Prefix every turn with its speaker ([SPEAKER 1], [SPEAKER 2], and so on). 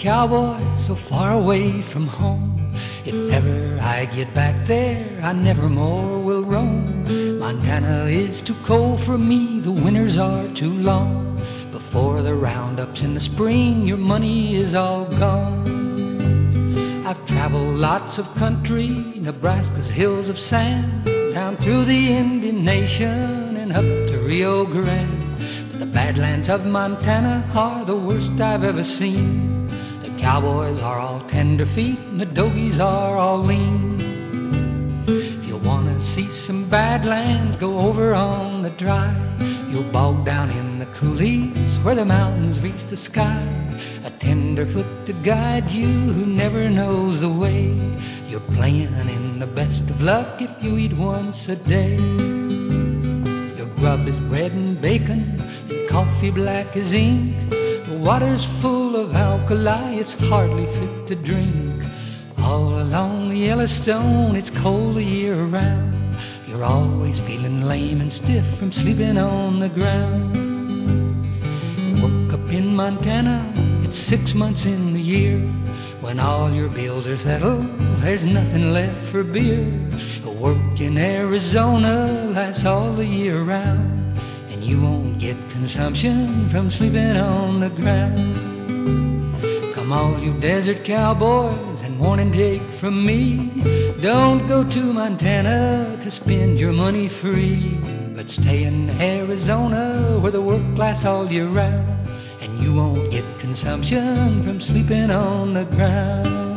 [SPEAKER 1] cowboy so far away from home. If ever I get back there, I never more will roam. Montana is too cold for me, the winters are too long. Before the roundups in the spring, your money is all gone. I've traveled lots of country, Nebraska's hills of sand, down through the Indian Nation and up to Rio Grande. But the Badlands of Montana are the worst I've ever seen. Cowboys are all tenderfeet and the dogies are all lean. If you wanna see some Badlands, go over on the drive. You'll bog down in the coulees where the mountains reach the sky. A tenderfoot to guide you who never knows the way. You're playing in the best of luck if you eat once a day. Your grub is bread and bacon and coffee black as ink. Water's full of alkali, it's hardly fit to drink. All along the Yellowstone, it's cold the year around. You're always feeling lame and stiff from sleeping on the ground. Work up in Montana, it's six months in the year. When all your bills are settled, there's nothing left for beer. Work in Arizona lasts all the year round, you won't get consumption from sleeping on the ground. Come all you desert cowboys and warning take from me. Don't go to Montana to spend your money free, but stay in Arizona where the work lasts all year round, and you won't get consumption from sleeping on the ground.